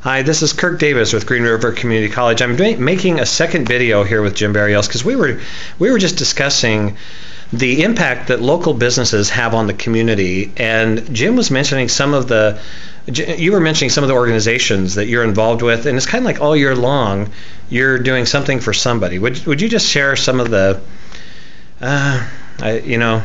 Hi, this is Kirk Davis with Green River Community College. I'm ma- making a second video here with Jim Berrios because we were we were just discussing the impact that local businesses have on the community, and Jim was mentioning some of the you were mentioning some of the organizations that you're involved with, and it's kind of like all year long you're doing something for somebody. Would would you just share some of the uh, I, you know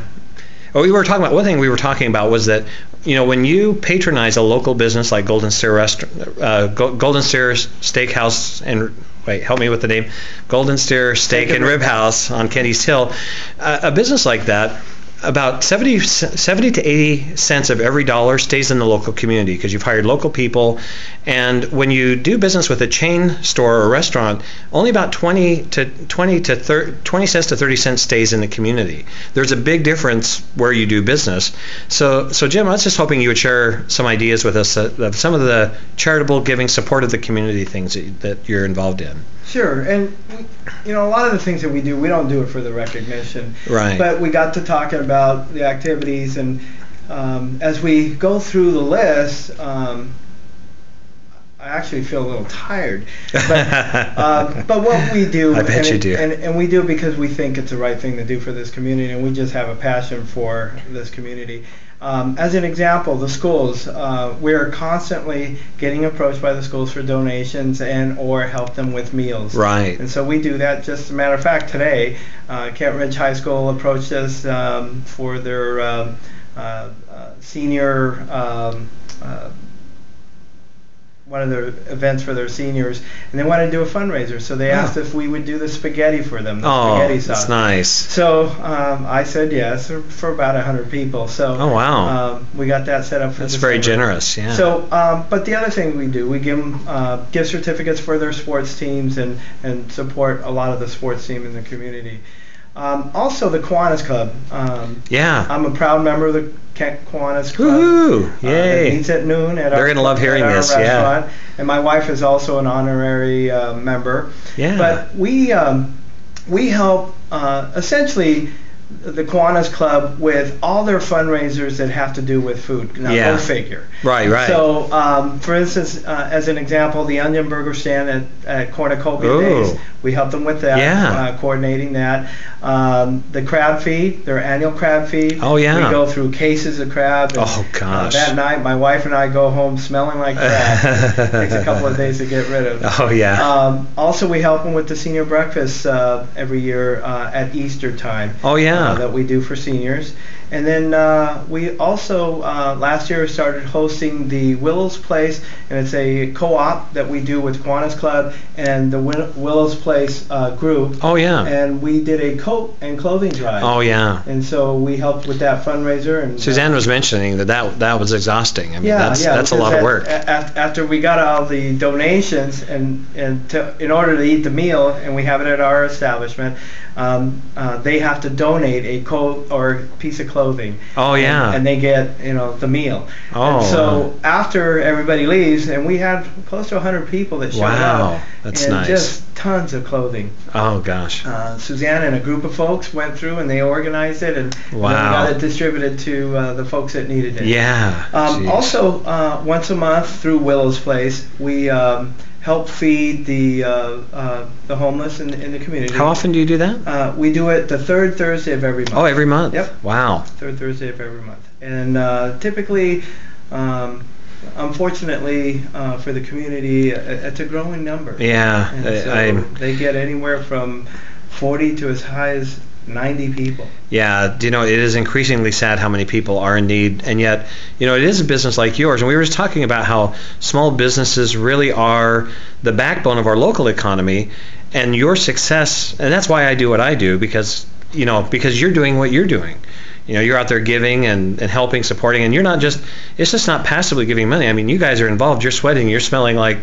what we were talking about one thing we were talking about was that you know when you patronize a local business like Golden Steer Restaurant, uh, Golden Steer Steakhouse and wait help me with the name Golden Steer Steak, Steak and Rib House on Kent East Hill, uh, a business like that about 70, 70 to 80 cents of every dollar stays in the local community because you've hired local people. And when you do business with a chain store or restaurant, only about 20 to 20 to 30, 20 cents to 30 cents stays in the community. There's a big difference where you do business. So, so Jim, I was just hoping you would share some ideas with us of some of the charitable giving, support of the community things that, that you're involved in. Sure, and you know a lot of the things that we do, we don't do it for the recognition. Right. But we got to talking about the activities, and um, as we go through the list, um, I actually feel a little tired. But, uh, but what we do, I bet and you it, do, and, and we do it because we think it's the right thing to do for this community, and we just have a passion for this community. Um, as an example, the schools, uh, we're constantly getting approached by the schools for donations and or help them with meals. Right. And so we do that. Just as a matter of fact, today, uh, Kent Ridge High School approached us um, for their um, uh, uh senior um, uh, one of their events for their seniors, and they wanted to do a fundraiser. So they asked if we would do the spaghetti for them. The oh, spaghetti sauce. that's nice. So um, I said yes for about hundred people. So oh wow, um, we got that set up for. That's very generous. Yeah. So, um, but the other thing we do, we give them uh, gift certificates for their sports teams and and support a lot of the sports team in the community. Um, also, the Kiwanis Club. Um, yeah. I'm a proud member of the Kent Kiwanis Club. Woohoo! Uh, Yay! Uh, meets at noon at They're our, gonna love hearing this. Restaurant. Yeah. And my wife is also an honorary uh, member. Yeah. But we um, we help uh, essentially the Kiwanis Club with all their fundraisers that have to do with food. Now, yeah. go figure. Right, right. So, um, for instance, uh, as an example, the Onion Burger stand at, at Cornucopia Ooh. Days, we help them with that, Yeah. uh, coordinating that. Um, the crab feed, their annual crab feed. Oh, yeah. We go through cases of crab. And, Oh, gosh. Uh, that night, my wife and I go home smelling like crab. Takes a couple of days to get rid of. Oh yeah. Um, also, we help them with the senior breakfast uh, every year uh, at Easter time. Oh, yeah. Uh, that we do for seniors. And then uh, we also uh, last year started hosting the Willows Place, and it's a co-op that we do with Kiwanis Club and the Wi- Willows Place uh, group. oh yeah. And we did a coat and clothing drive. oh yeah. And so we helped with that fundraiser. And uh, Suzanne was mentioning that that, that was exhausting. I mean, yeah, that's yeah, that's a lot of work. a- a- after we got all the donations and and to, in order to eat the meal, and we have it at our establishment, um, uh, they have to donate a coat or piece of clothing. Oh, yeah. And, they get you know the meal. Oh, And so after everybody leaves, and we had close to 100 people that showed Wow, up. that's and nice. just tons of clothing. Oh gosh. Uh, Suzanne and a group of folks went through and they organized it and, and Wow. got it distributed to uh, the folks that needed it. Yeah. Um, also, uh, once a month through Willow's Place, we um, help feed the uh, uh, the homeless in, in the community. How often do you do that? Uh, we do it the third Thursday of every month. Oh, every month. Yep. Wow. Third Thursday of every month. And uh, typically, um, unfortunately uh, for the community, uh, it's a growing number. Yeah. So I'm. they get anywhere from 40 to as high as 90 people. Yeah, you know, it is increasingly sad how many people are in need, and yet, you know, it is a business like yours. And we were just talking about how small businesses really are the backbone of our local economy, and your success, and that's why I do what I do because, you know, because you're doing what you're doing. You know, you're out there giving and, and helping, supporting, and you're not just, it's just not passively giving money. I mean, you guys are involved. You're sweating. You're smelling like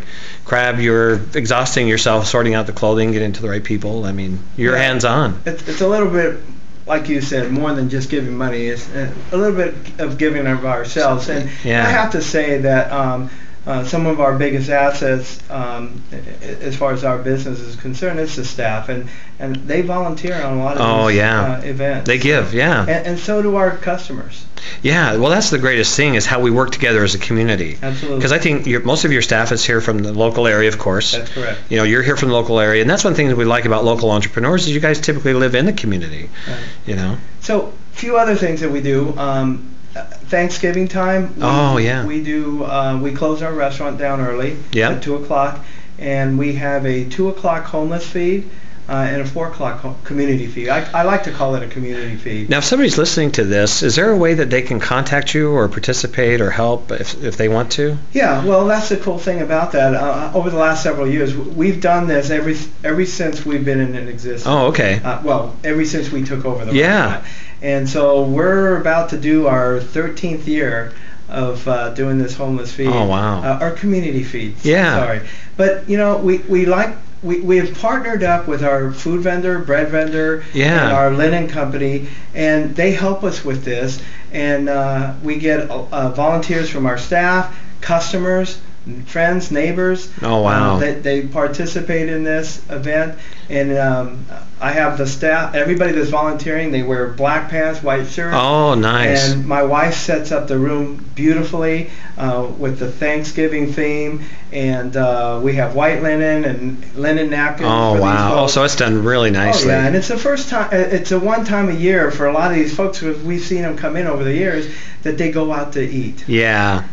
crab. You're exhausting yourself, sorting out the clothing, getting to the right people. I mean, you're Yeah. hands on. It's, it's a little bit, like you said, more than just giving money. It's uh, a little bit of giving of ourselves. And Yeah. I have to say that um, uh, some of our biggest assets, um, as far as our business is concerned, is the staff, and, and they volunteer on a lot of oh, these yeah. uh, events. They give, yeah. And, and, so do our customers. Yeah, well, that's the greatest thing is how we work together as a community. Absolutely. Because I think most of your staff is here from the local area, of course. That's correct. You know, you're here from the local area, and that's one thing that we like about local entrepreneurs is you guys typically live in the community. Right. You know. So, a few other things that we do. Um, Thanksgiving time. We, oh yeah. We do. Uh, we close our restaurant down early. Yeah. At two o'clock, and we have a two o'clock homeless feed. Uh, and a four o'clock community feed. I, I, like to call it a community feed. Now, if somebody's listening to this, is there a way that they can contact you or participate or help if, if they want to? Yeah, well, that's the cool thing about that. Uh, over the last several years, we've done this every every since we've been in existence. Oh, okay. Uh, well, every since we took over the yeah. restaurant. And so we're about to do our 13th year of uh, doing this homeless feed. Oh wow! Uh, our community feed. Yeah. Sorry, but you know we we like. We, we have partnered up with our food vendor, bread vendor, yeah. and our linen company, and they help us with this. And uh, we get uh, volunteers from our staff, customers, friends, neighbors. Oh wow! Uh, they, they participate in this event, and um, I have the staff. Everybody that's volunteering, they wear black pants, white shirts. Oh, nice! And my wife sets up the room beautifully uh, with the Thanksgiving theme, and uh, we have white linen and linen napkins. Oh for wow! Oh, so it's done really nicely. Oh yeah, and it's the first time. It's a one time a year for a lot of these folks. Who we've seen them come in over the years that they go out to eat. Yeah.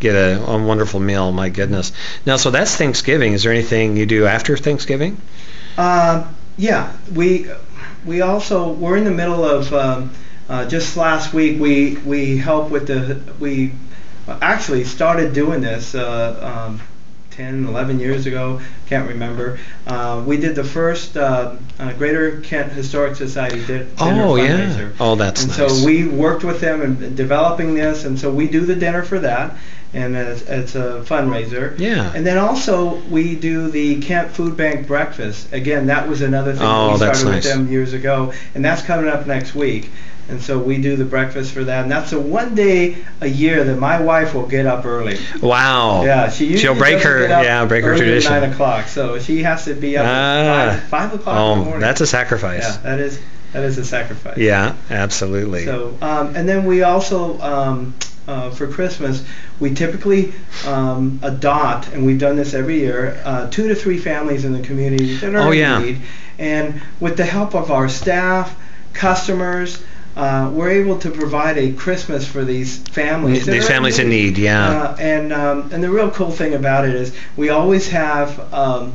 Get a, a wonderful meal. My goodness. Now, so that's Thanksgiving. Is there anything you do after Thanksgiving? Um, yeah, we we also we're in the middle of um, uh, just last week we we help with the we actually started doing this uh, um, 10, 11 years ago, can't remember. Uh, we did the first uh, uh, Greater Kent Historic Society dinner oh, fundraiser. Yeah. Oh, that's and nice. so we worked with them in developing this, and so we do the dinner for that, and it's, it's a fundraiser. Yeah. And then also we do the Kent Food Bank breakfast. Again, that was another thing oh, we started nice. with them years ago, and that's coming up next week. And so we do the breakfast for them. that's the one day a year that my wife will get up early. Wow. Yeah, she usually she'll break her yeah break her tradition. At nine o'clock, so she has to be up ah, at five, five o'clock oh, in the morning. that's a sacrifice. Yeah, that is that is a sacrifice. Yeah, absolutely. So, um, and then we also. Um, uh, for Christmas, we typically um, adopt, and we've done this every year, uh, two to three families in the community that are oh, in yeah. need. And with the help of our staff, customers, uh, we're able to provide a Christmas for these families. These families in need, yeah. Uh, and um, and the real cool thing about it is we always have um,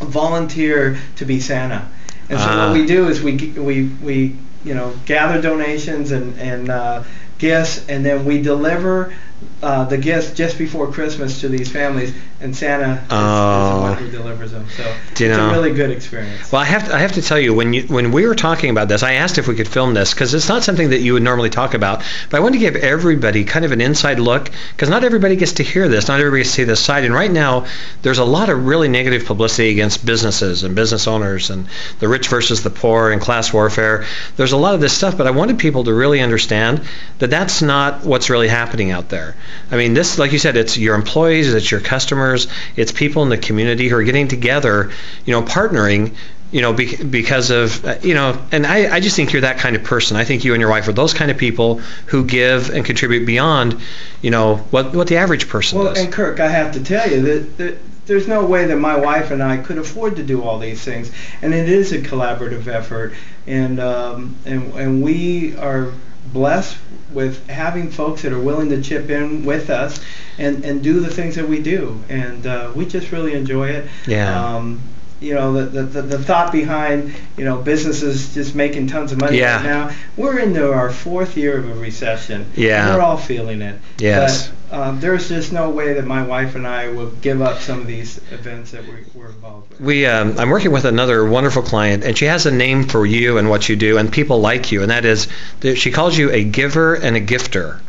a volunteer to be Santa. And so Ah. what we do is we we we you know gather donations and and uh, gifts, and then we deliver uh, the gifts just before Christmas to these families, and Santa is, is the Oh. one who delivers them. So Do it's know- a really good experience. Well, I have to, I have to tell you when you when we were talking about this, I asked if we could film this because it's not something that you would normally talk about. But I wanted to give everybody kind of an inside look because not everybody gets to hear this, not everybody gets to see this side. And right now, there's a lot of really negative publicity against businesses and business owners and the rich versus the poor and class warfare. There's a lot of this stuff, but I wanted people to really understand that that's not what's really happening out there. I mean, this, like you said, it's your employees, it's your customers, it's people in the community who are getting together, you know, partnering, you know, be, because of, you know, and I, I just think you're that kind of person. I think you and your wife are those kind of people who give and contribute beyond, you know, what, what the average person Well, does. and Kirk, I have to tell you that, that there's no way that my wife and I could afford to do all these things, and it is a collaborative effort, and um, and and we are blessed with having folks that are willing to chip in with us and and do the things that we do, and uh, we just really enjoy it. Yeah. Um, you know the, the, the, thought behind you know businesses just making tons of money Yeah. right now. We're into our fourth year of a recession. Yeah. We're all feeling it. Yes. But um, there's just no way that my wife and I will give up some of these events that we, we're involved with. we um, I'm working with another wonderful client, and she has a name for you and what you do, and people like you, and that is that she calls you a giver and a gifter.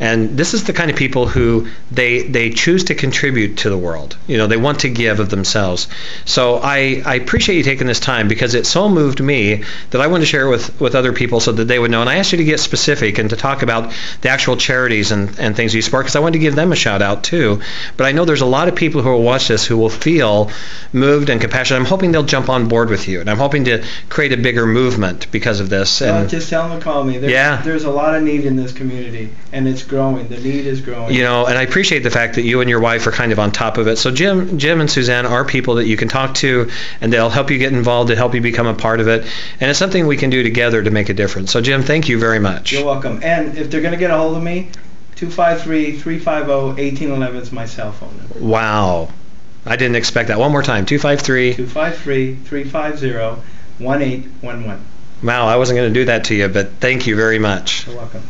And this is the kind of people who they they choose to contribute to the world. You know, they want to give of themselves. So I, I appreciate you taking this time because it so moved me that I wanted to share it with, with other people so that they would know. And I asked you to get specific and to talk about the actual charities and, and things you support because I wanted to give them a shout out too. But I know there's a lot of people who will watch this who will feel moved and compassionate. I'm hoping they'll jump on board with you. And I'm hoping to create a bigger movement because of this. And just tell them to call me. There's, Yeah. There's a lot of need in this community, and it's growing. The need is growing. you know, and I appreciate the fact that you and your wife are kind of on top of it. So Jim, Jim and Suzanne are people that you can talk to, and they'll help you get involved, to help you become a part of it, and it's something we can do together to make a difference. So Jim, thank you very much. You're welcome. And if they're going to get a hold of me, 253-350-1811 is my cell phone number. Wow, I didn't expect that. One more time, two five three. 253-350-1811. Wow, I wasn't going to do that to you, but thank you very much. You're welcome.